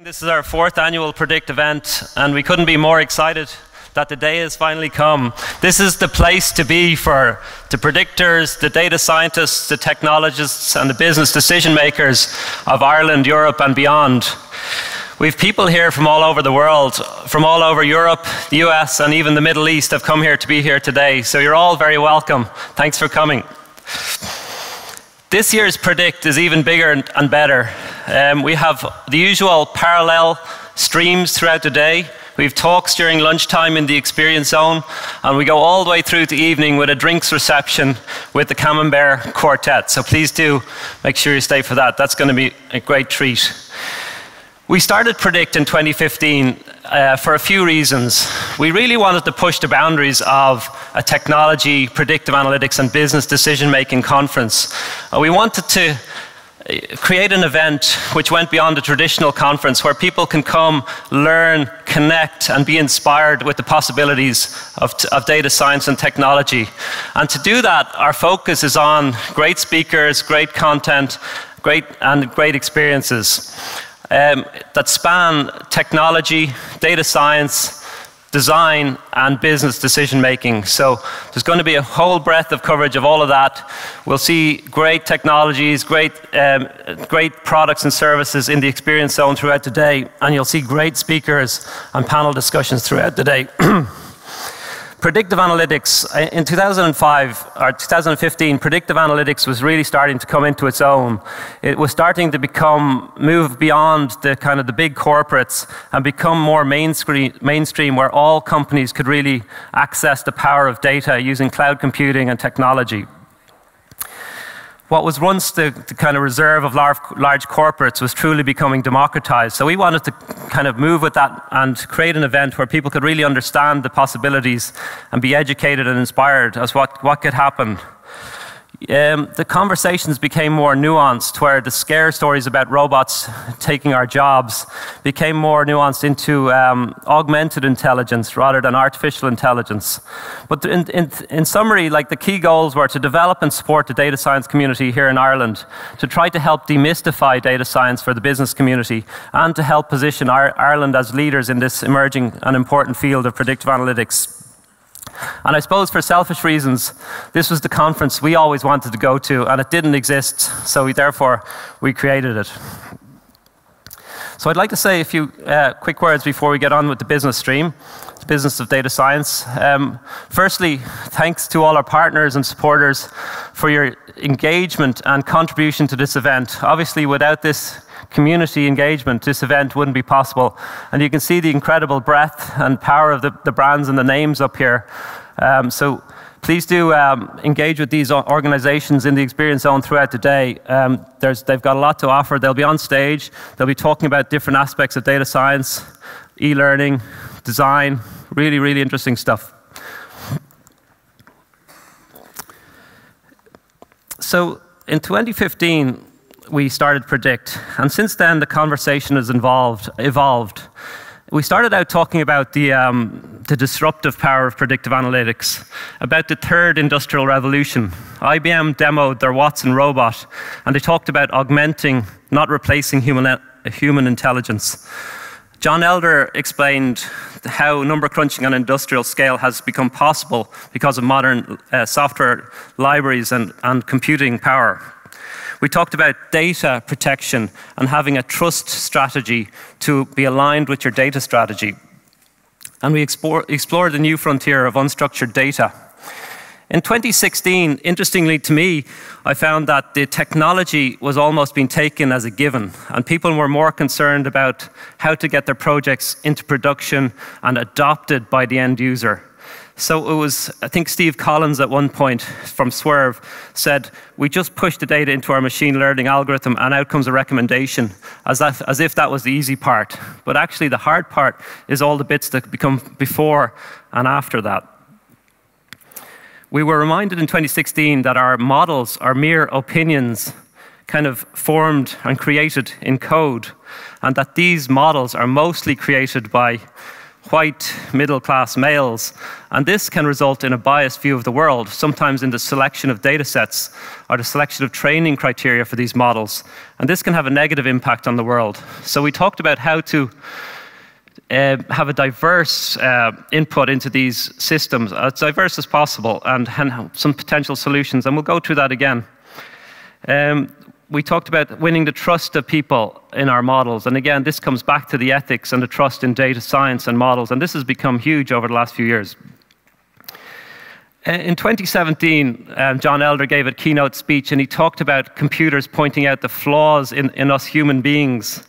This is our fourth annual Predict event, and we couldn't be more excited that the day has finally come. This is the place to be for the predictors, the data scientists, the technologists, and the business decision makers of Ireland, Europe, and beyond. We have people here from all over the world, from all over Europe, the US, and even the Middle East have come here to be here today. So you're all very welcome. Thanks for coming. This year's Predict is even bigger and better. Um, we have the usual parallel streams throughout the day. We have talks during lunchtime in the experience zone, and we go all the way through the evening with a drinks reception with the Camembert Quartet. So please do make sure you stay for that. That's going to be a great treat. We started Predict in 2015 uh, for a few reasons. We really wanted to push the boundaries of a technology, predictive analytics, and business decision making conference. Uh, we wanted to uh, create an event which went beyond a traditional conference where people can come, learn, connect, and be inspired with the possibilities of, of, data science and technology. And to do that, our focus is on great speakers, great content, great, and great experiences um, that span technology, data science, design, and business decision making. So there's going to be a whole breadth of coverage of all of that. We'll see great technologies, great, um, great products and services in the experience zone throughout the day, and you'll see great speakers and panel discussions throughout the day. Predictive analytics, uh, in 2005 or 2015, predictive analytics was really starting to come into its own. It was starting to become, move beyond the kind of the big corporates and become more mainstream, mainstream where all companies could really access the power of data using cloud computing and technology what was once the, the, kind of reserve of large, large, corporates was truly becoming democratized. So we wanted to kind of move with that and create an event where people could really understand the possibilities and be educated and inspired as what, what could happen um, the conversations became more nuanced, where the scare stories about robots taking our jobs became more nuanced into um, augmented intelligence rather than artificial intelligence. But in, in, in, summary, like the key goals were to develop and support the data science community here in Ireland, to try to help demystify data science for the business community, and to help position Ireland as leaders in this emerging and important field of predictive analytics. And I suppose for selfish reasons, this was the conference we always wanted to go to, and it didn't exist, so we, therefore we created it. So I'd like to say a few uh, quick words before we get on with the business stream, the business of data science. Um, firstly, thanks to all our partners and supporters for your engagement and contribution to this event. Obviously, without this community engagement, this event wouldn't be possible. And you can see the incredible breadth and power of the, the brands and the names up here. Um, so please do um, engage with these organizations in the experience zone throughout the day. Um, they've got a lot to offer. They'll be on stage. They'll be talking about different aspects of data science, e-learning, design, really, really interesting stuff. So in 2015, we started Predict. And since then, the conversation has involved, evolved. We started out talking about the, um, the disruptive power of predictive analytics, about the third industrial revolution. IBM demoed their Watson robot, and they talked about augmenting, not replacing human, human intelligence. John Elder explained how number crunching on industrial scale has become possible because of modern uh, software libraries and, and computing power. We talked about data protection and having a trust strategy to be aligned with your data strategy. And we explore, explored the new frontier of unstructured data. In 2016, interestingly to me, I found that the technology was almost being taken as a given, and people were more concerned about how to get their projects into production and adopted by the end user. So it was, I think Steve Collins at one point from Swrve said, we just push the data into our machine learning algorithm and out comes a recommendation, as, as if that was the easy part. But actually the hard part is all the bits that become before and after that. We were reminded in 2016 that our models are mere opinions kind of formed and created in code, and that these models are mostly created by white middle class males. And this can result in a biased view of the world, sometimes in the selection of data sets or the selection of training criteria for these models. And this can have a negative impact on the world. So we talked about how to uh, have a diverse uh, input into these systems, as diverse as possible, and, and, some potential solutions. And we'll go through that again. Um, we talked about winning the trust of people in our models. And again, this comes back to the ethics and the trust in data science and models. And this has become huge over the last few years. In 2017, um, John Elder gave a keynote speech and he talked about computers pointing out the flaws in, in us human beings.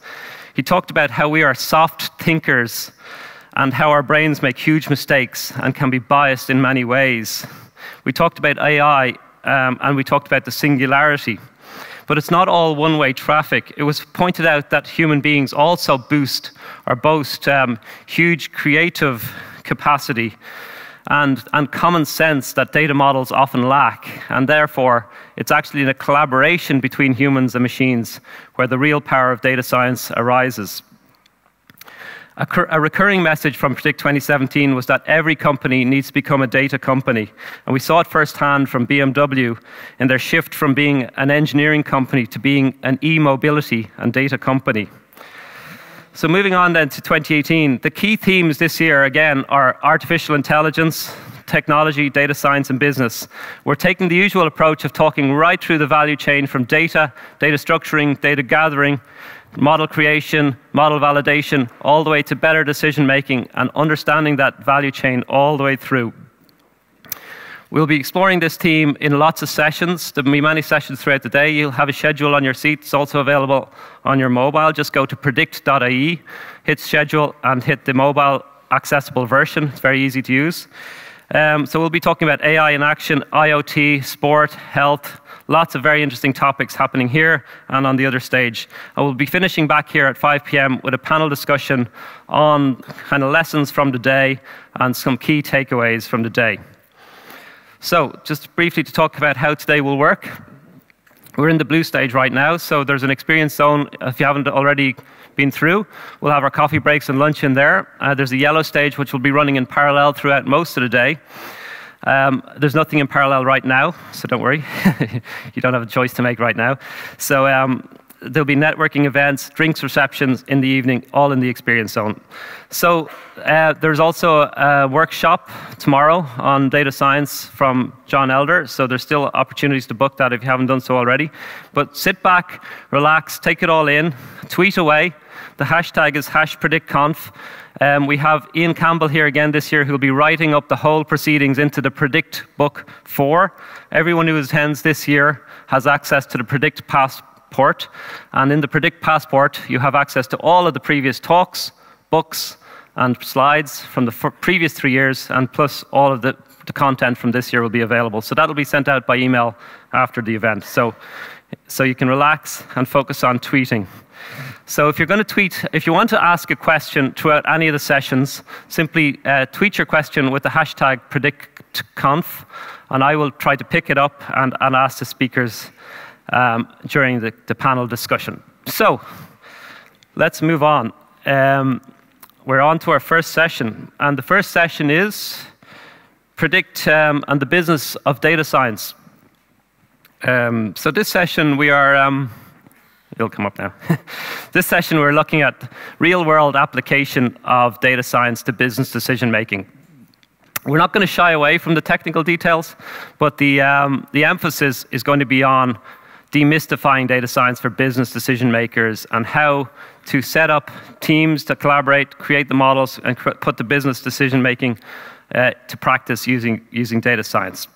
He talked about how we are soft thinkers and how our brains make huge mistakes and can be biased in many ways. We talked about AI um, and we talked about the singularity. But it's not all one way traffic. It was pointed out that human beings also boost or boast um, huge creative capacity and, and common sense that data models often lack. And therefore, it's actually in a collaboration between humans and machines where the real power of data science arises. A, a, recurring message from Predict 2017 was that every company needs to become a data company. And we saw it firsthand from BMW in their shift from being an engineering company to being an e mobility and data company. So, moving on then to 2018, the key themes this year again are artificial intelligence, technology, data science, and business. We're taking the usual approach of talking right through the value chain from data, data structuring, data gathering, model creation, model validation, all the way to better decision making and understanding that value chain all the way through. We'll be exploring this theme in lots of sessions. There will be many sessions throughout the day. You'll have a schedule on your seat. It's also available on your mobile. Just go to predict.ie, hit schedule, and hit the mobile accessible version. It's very easy to use. Um, so we'll be talking about AI in action, IoT, sport, health, Lots of very interesting topics happening here and on the other stage. I will be finishing back here at 5 p.m. with a panel discussion on kind of lessons from the day and some key takeaways from the day. So, just briefly to talk about how today will work. We're in the blue stage right now, so there's an experience zone if you haven't already been through. We'll have our coffee breaks and lunch in there. Uh, there's a yellow stage which will be running in parallel throughout most of the day. Um, there's nothing in parallel right now, so don't worry. you don't have a choice to make right now. So um, there'll be networking events, drinks receptions in the evening, all in the experience zone. So uh, there's also a workshop tomorrow on data science from John Elder. So there's still opportunities to book that if you haven't done so already. But sit back, relax, take it all in, tweet away. The hashtag is hashpredictconf. Um, we have Ian Campbell here again this year who'll be writing up the whole proceedings into the Predict Book 4. Everyone who attends this year has access to the Predict Passport. And in the Predict Passport, you have access to all of the previous talks, books, and slides from the previous three years, and plus all of the, the content from this year will be available. So that'll be sent out by email after the event. So, so you can relax and focus on tweeting. So if you're going to tweet, if you want to ask a question throughout any of the sessions, simply uh, tweet your question with the hashtag PredictConf, and I will try to pick it up and, and ask the speakers um, during the, the, panel discussion. So let's move on. Um, we're on to our first session, and the first session is Predict um, and the Business of Data Science. Um, so this session we are um, it'll come up now. this session, we're looking at real-world application of data science to business decision making. We're not going to shy away from the technical details, but the, um, the emphasis is going to be on demystifying data science for business decision makers and how to set up teams to collaborate, create the models, and put the business decision making uh, to practice using, using data science.